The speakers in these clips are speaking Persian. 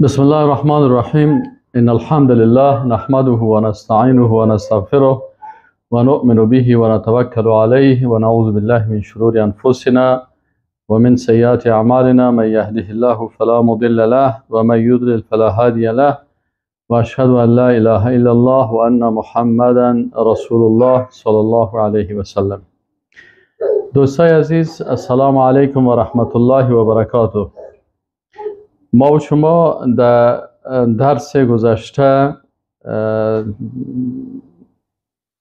بسم الله الرحمن الرحيم إن الحمد لله نحمده ونستعينه ونستغفره ونؤمن به ونتوكل عليه ونعوذ بالله من شرور أنفسنا ومن سيئات أعمالنا من يهده الله فلا مضل له ومن يضلل فلا هادي له وأشهد أن لا إله إلا الله وأن محمدا رسول الله صلى الله عليه وسلم دوستای عزیز السلام علیکم و رحمت الله و برکاته ما و شما در درس گذشته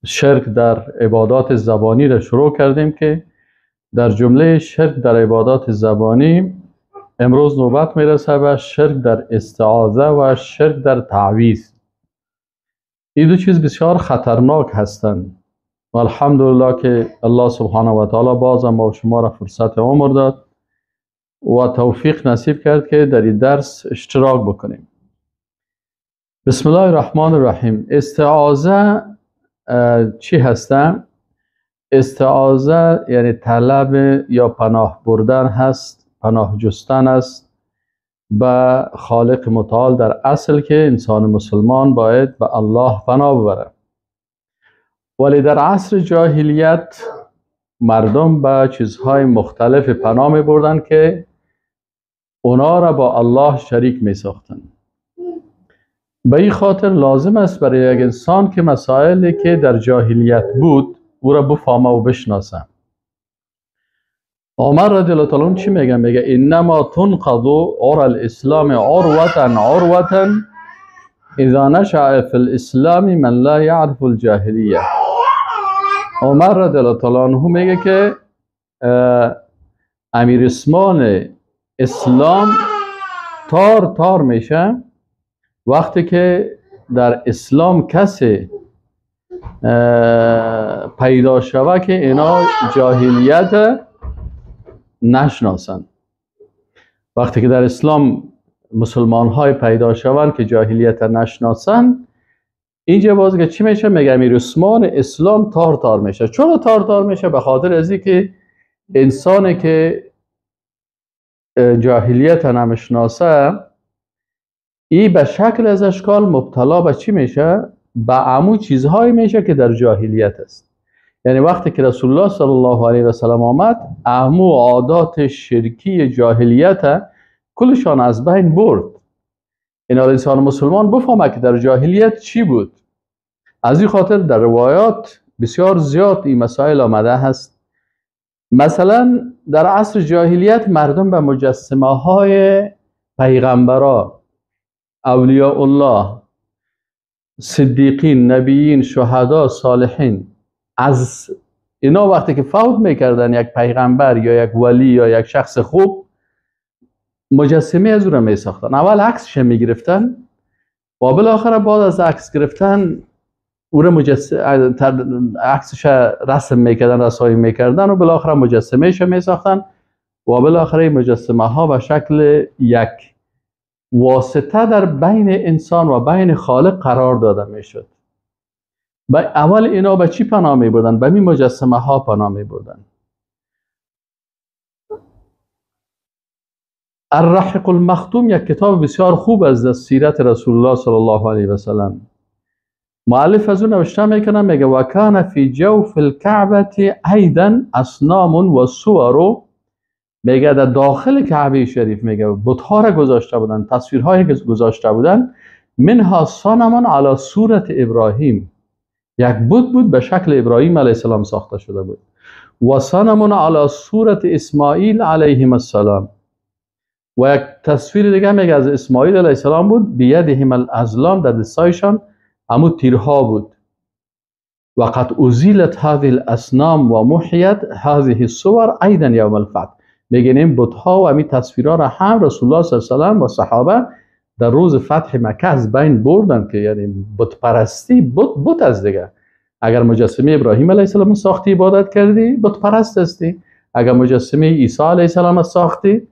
شرک در عبادات زبانی را شروع کردیم که در جمله شرک در عبادات زبانی امروز نوبت می‌رسه به شرک در استعاذه و شرک در تعویز این دو چیز بسیار خطرناک هستند. و الحمدلله که الله سبحانه و تعالی باز ما شما را فرصت عمر داد. و توفیق نصیب کرد که در این درس اشتراک بکنیم. بسم الله الرحمن الرحیم. استعاذه چی هسته؟ استعاذه یعنی طلب یا پناه بردن هست پناه جستن است به خالق متعال در اصل که انسان مسلمان باید به الله پناه ببره. ولی در عصر جاهلیت مردم به چیزهای مختلف پناه می بردن که اونا را با الله شریک می ساختن به این خاطر لازم است برای یک انسان که مسائلی که در جاهلیت بود او را بفهمه و بشناسه. عمر رضی الله تعالی چی میگه؟ میگه انما تنقض اور الاسلام عروتا عروتا اذا نشأ فی الاسلام من لا یعرف الجاهلیه. عمر رضی الله تعالی میگه که امیر اسمان اسلام تار تار میشه. وقتی که در اسلام کسی پیدا شوه که اینا جاهلیت نشناسن. وقتی که در اسلام مسلمان های پیدا شوند که جاهلیت نشناسن اینجا باز که چی میشه؟ میگه امیر عثمان اسلام تار تار میشه. چون تار تار میشه؟ به خاطر ازی که انسانی که جاهلیت نمی‌شناسه ای به شکل از اشکال مبتلا به چی میشه؟ به عمو چیزهایی میشه که در جاهلیت است. یعنی وقتی که رسول الله صلی الله علیه و سلم آمد عمو عادات شرکی جاهلیت کلشان از بین برد. این انسان مسلمان بفهمه که در جاهلیت چی بود. از این خاطر در روایات بسیار زیاد این مسائل آمده هست. مثلا در عصر جاهلیت مردم به مجسمه های پیغمبرا اولیاء الله صدیقین نبیین شهدا صالحین از اینا وقتی که فوت می‌کردن یک پیغمبر یا یک ولی یا یک شخص خوب مجسمه از او را می ساختن اول عکسش می گرفتن و بالاخره بعد از عکس گرفتن او را عکسش رسم می‌کردن رسایی می‌کردن و بالاخره مجسمه می ساختن و بالاخره مجسمه ها به شکل یک واسطه در بین انسان و بین خالق قرار داده می‌شد. اول اینا به چی پناه می بردن؟ به می مجسمه ها پناه می بردن الرحق المختوم یک کتاب بسیار خوب از سیرت رسول الله صلی الله علیه و سلم. مؤلف از اون نوشته می‌کنه میگه و کان فی جوف الكعبه ایضا اصنام و صور. میگه در داخل کعبه شریف میگه بتها را گذاشته بودن تصویرهایی که گذاشته بودن منها صنم علی صورت ابراهیم. یک بود بود به شکل ابراهیم علیه السلام ساخته شده بود. و صنم علی صورت اسماعیل علیه السلام. و یک تصویر دیگه میگه از اسماعیل علیه السلام بود بیدهم الازلام در دستایشان. امو تیرها بود. و قد ازیلت هذه الاسنام و محیت هذه الصور ایضا یوم الفتح میگن این بتها و امی تصویرها را هم رسول الله صلی الله علیه و صحابه در روز فتح مکه از بین بردن که یعنی بت پرستی بت بت از دیگه. اگر مجسمه ابراهیم علیه السلام ساختی عبادت کردی بت پرست هستی. اگر مجسمه عیسی علیه السلام ساختی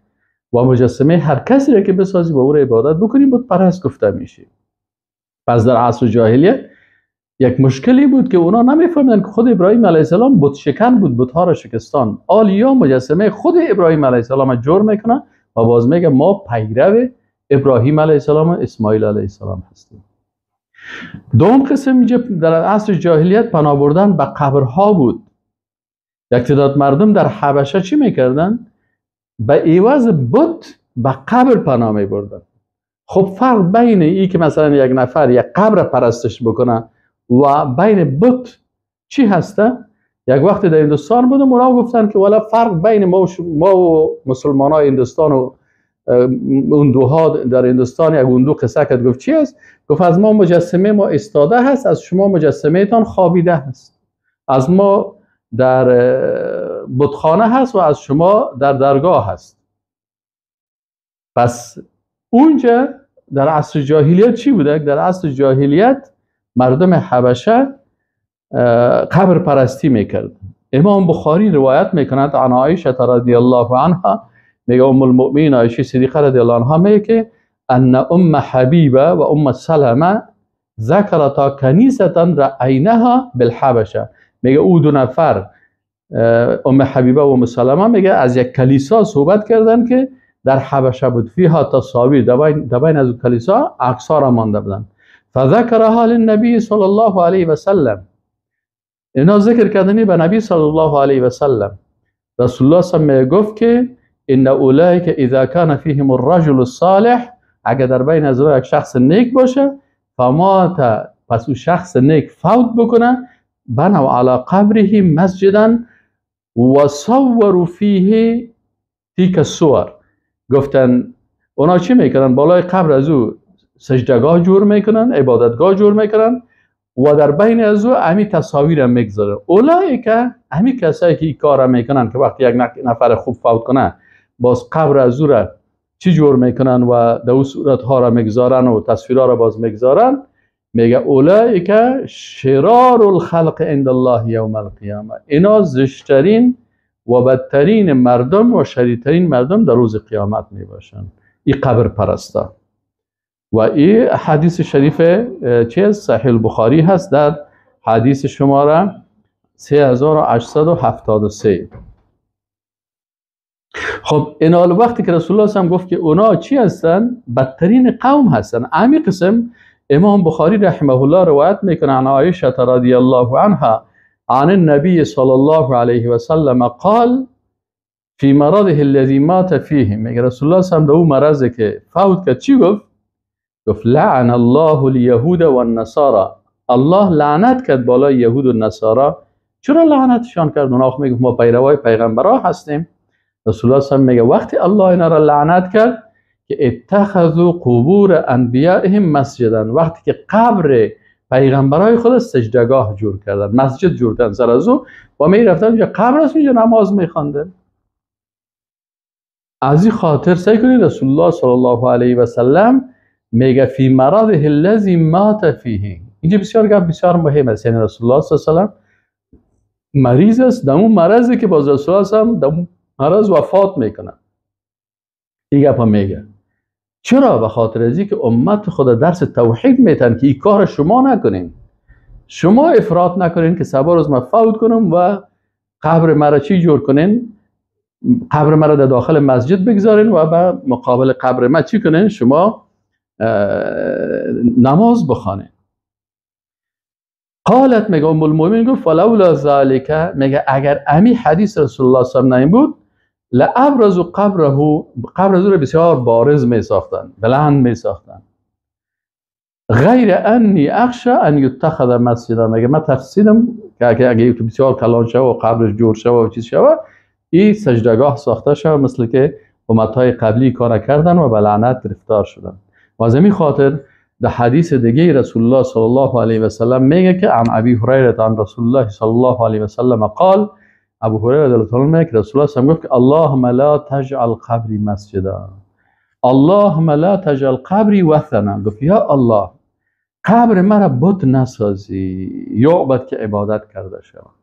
و مجسمه هر کسی را که بسازی با او عبادت بکنی بود پرست گفته میشی. پس در عصر جاهلیت یک مشکلی بود که اونا نمیفهمیدن که خود ابراهیم علیه السلام بت شکن بود بتها را شکستان. آلیا مجسمه خود ابراهیم علیه السلام جور می‌کنه و باز میگه ما پیرو ابراهیم علیه السلام و اسماعیل علیه السلام هستیم. دوم قسم اینجا در عصر جاهلیت پناه بردن به قبرها بود. یک تعداد مردم در حبشه چی می‌کردن؟ به ایواز بت به قبر پناه می بردن خب فرق بین ای که مثلا یک نفر یک قبر پرستش بکنه و بین بت چی هسته؟ یک وقت در هندوستان بودم اونا گفتن که والا فرق بین ما و, ما و مسلمان های هندوستان و اون دوها در هندوستان یک اون دو قصه کرد. گفت چی است گفت از ما مجسمه ما استاده هست از شما مجسمه تان خوابیده هست. از ما در بتخانه هست و از شما در درگاه هست. پس اونجا در عصر جاهلیت چی بوده؟ در عصر جاهلیت مردم حبشه قبر پرستی می‌کرد امام بخاری روایت می‌کند عن عایشه رضی الله عنها میگه ام المؤمنین عایشه صدیقه رضی الله عنها میگه که ان ام حبیبه و ام سلمه ذکرتا کنیستا رأینها بالحبشه میگه او دو نفر ام حبیبه و ام سلمه میگه از یک کلیسا صحبت کردن که در حبشه بود. فیها تصاویر در بین از کلیسا عکس‌ها را مانده بودن. فذكرها للنبي صلی الله علیه و سلم. اینا ذکر کردنی به نبی صلی الله علیه و سلم. رسول الله صلی گفت که ان اولئک اذا كان فيهم الرجل الصالح اگر در بین از یک شخص نیک باشه فمات پس أو شخص نیک فوت بکنه. بنوا على قبره مسجدا و صوروا فیه تیک الصور. گفتن اونا چی می‌کنن؟ بالای قبر از او سجدگاه جور می‌کنن عبادتگاه جور می‌کنن و در بین از او امی تصاویر هم می‌گذاره اولایی که امی کسایی که این کار می‌کنن که وقتی یک نفر خوب فوت کنه باز قبر از او را چی جور می‌کنن و در او صورت ها را می‌گذارن و تصویرها را باز می‌گذارن؟ میگه اولایی که شرار الخلق عند الله یوم القیامه اینا زشترین و بدترین مردم و شریرترین مردم در روز قیامت می‌باشن. این قبر پرستا و این حدیث شریف چیز؟ صحیح البخاری هست در حدیث شماره 3873 خب این حال وقتی که رسول الله هم گفت که اونا چی هستن؟ بدترین قوم هستن. امی قسم امام بخاری رحمه الله روایت می‌کنه عن عایشه رضی الله عنها عن النبي صلى الله عليه وسلم قال في مرضه الذي مات فيه. میگه رسول الله هم اون مرضی که فوت کرد چی گفت؟ گفت لعن الله اليهود والنصارى. الله لعنت کرد بالای یهود و نصارا. چرا لعنتشان کرد؟ اونها میگه ما پیروای پیغمبرا هستیم. رسول الله صلی میگه وقتی الله اینا را لعنت کرد که اتخذوا قبور انبیائهم مسجدا. وقتی که قبر پیغمبرای خود سجدگاه جور کردن مسجد جور کردن سر از او و می رفتن اینجا قبر است اینجا نماز میخواندن از این خاطر سعی کنید رسول الله صلی الله علیه و سلم میگه فی مرضه الذی مات فیه. اینجا بسیار گپ بسیار مهم است. یعنی رسول الله صلی الله علیه و مریض است در اون مرضی که باز رسول الله هم در اون مرض وفات می‌کنه. این گپ میگه. چرا به خاطر از که امت خود درس توحید میتن که این کار شما نکنین؟ شما افراط نکنین که سبا روز ما فوت کنم و قبر مرا چی جور کنین؟ قبر مرا در داخل مسجد بگذارین و به مقابل قبر ما چی کنین؟ شما نماز بخوانین. قالت میگه ام المؤمنین گفت فلولا ذالک میگه اگر امی حدیث رسول الله صلی الله علیه و لابرز قبره قبر رو بسیار بارز می ساختن بلند می ساختن غیر انی اخشا ان یتخذ مسجدا. میگه من ترسیدم که اگه بسیار کلان شو و قبرش جور شو و چیز شو این سجدگاه ساخته شو مثل که امتهای قبلی کار کردن و به لعنت گرفتار شدن. و از این خاطر در حدیث دیگه رسول الله صلی الله علیه و سلم میگه که عن ابی هریره عن رسول الله صلی الله علیه و سلم قال ابو هریره رضی الله عنه که رسول الله گفت که اللهم لا تجعل قبری مسجدا اللهم لا تجعل قبری وثنا گفت یا الله قبر مرا بت نسازی یعبد که عبادت کرده شود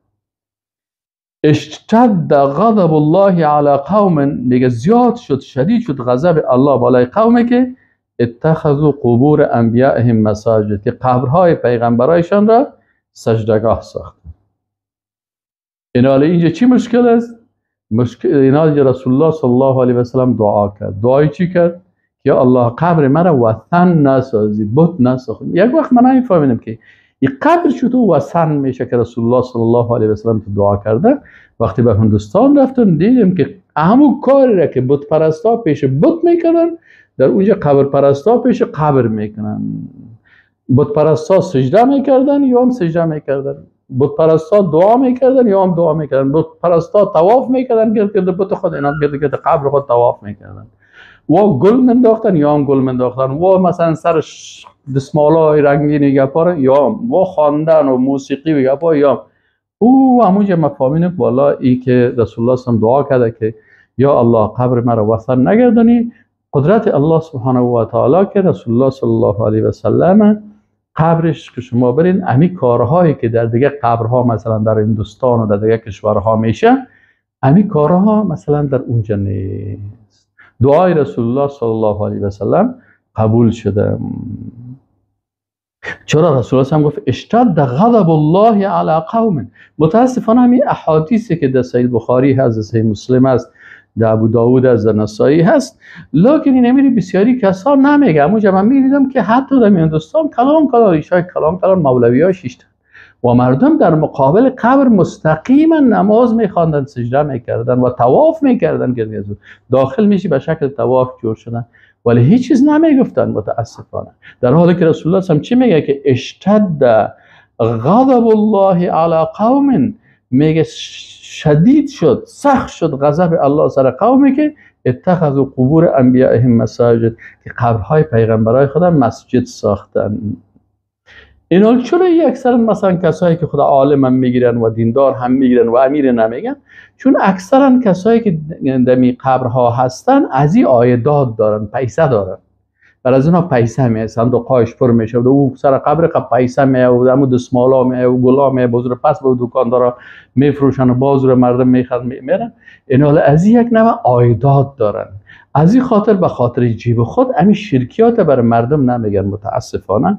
اشتد غضب الله على قوم میگه زیاد شد شدید شد غضب الله بالای قومی که اتخذوا قبور انبیائهم مساجد که قبرهای پیغمبرایشان را سجدگاه ساخت این اینجا چی مشکل است؟ مشکل اینجا رسول الله صلی الله علیه و سلم دعا کرد. دعای چی کرد؟ یا الله قبر مرا وطن نسازی بت نسازی یک وقت من نمیفهمیدم که این قبر چطور وطن میشه که رسول الله صلی الله علیه و سلم دعا کرده؟ وقتی به هندوستان رفتم دیدم که همون کاری را که بت پرستا پیش بت می‌کنن در اونجا قبر پرستا پیش قبر می‌کنن. بت پرستا سجده می‌کردن یا هم سجده می‌کردن؟ بت پرستا دعا می‌کردن یا هم دعا می‌کردن؟ بت پرستا طواف می‌کردن گرد گرد بت خود اینا گرد گرد قبر خود طواف می‌کردن. و گل منداختن یا هم گل منداختن و مثلا سر دسمالای رنگین گپا یا و خواندن و موسیقی و گپا یا او همونجا مفاهیم بالا ای که رسول الله صلی دعا کرده که یا الله قبر مرا وطن نگردانی. قدرت الله سبحانه و تعالی که رسول الله صلی الله علیه و سلم قبرش که شما برین امی کارهایی که در دیگه قبرها مثلا در هندوستان و در دیگه کشورها میشه امی کارها مثلا در اونجا نیست. دعای رسول الله صلی الله علیه و سلم قبول شده. چرا رسول الله هم گفت اشتد غضب الله علی قوم؟ متاسفانه همین احادیثی که در صحیح بخاری هست صحیح مسلم است در ابو داود از نسایی هست. لکن این امیری بسیاری کسان نمیگه. اما من می‌دیدم که حتی در هندوستان کلام کلام ایشای کلام کلام مولوی ها و مردم در مقابل قبر مستقیما نماز میخواندن سجده می‌کردن و تواف می‌کردن که داخل میشی به شکل تواف جور شدن. ولی هیچ چیز نمی‌گفتن متاسفانه. در حالی که رسول الله هم چی میگه؟ که اشتد غضب الله علی قوم میگه شدید شد سخت شد غضب الله سر قومی که اتخذوا قبور انبیائهم مساجد که قبرهای پیغمبرای خدا مسجد ساختن. این حال چرا اکثر مثلا کسایی که خدا عالم هم می‌گیرن و دیندار هم می‌گیرن و امیر نمیگن؟ چون اکثرا کسایی که دمی قبرها هستن از این آیداد دارن پیسه دارن. بر از اینا پیسه می صندوقهاش پر میشه و او سر قبر قب پیسه می و دمو دسمالا می و گلا می بازور پس به دکاندارا میفروشن و بازور مردم می‌خواد میرن این حال از یک نوع آیداد دارن. از این خاطر به خاطر جیب خود امی شرکیات بر مردم نمیگن متاسفانه.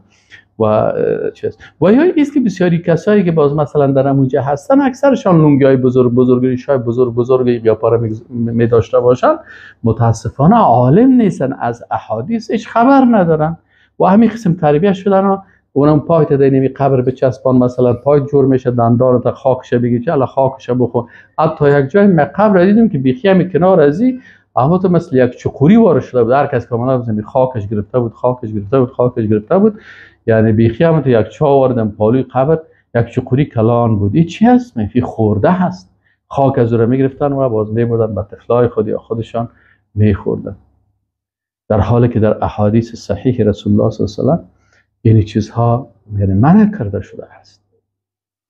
و چیز. و یا ایست که بسیاری کسایی که باز مثلا در اونجا هستن اکثرشان لونگی های بزرگ بزرگ شای بزرگ بزرگ یا پاره می داشته باشن متاسفانه عالم نیستن از احادیث هیچ خبر ندارن. و همین قسم تربیت شدن و اونم پای تا نمی قبر به چسبان مثلا پای جور میشه دندان تا خاکش بگی چه خاکش بخور. حتی یک جای می قبر دیدیم که بیخی همی کنار ازی اما تو مثل یک چقوری وارد شده بود هر کس که اومد خاکش گرفته بود خاکش گرفته بود خاکش گرفته بود یعنی بیخی هم تو یک چا آوردم پالوی قبر یک چقوری کلان بود این چی هست میفی خورده هست خاک از رو می‌گرفتن و باز میبردن به طفلای خود یا خودشان میخوردن در حالی که در احادیث صحیح رسول الله صلی الله علیه و این چیزها یعنی منع کرده شده است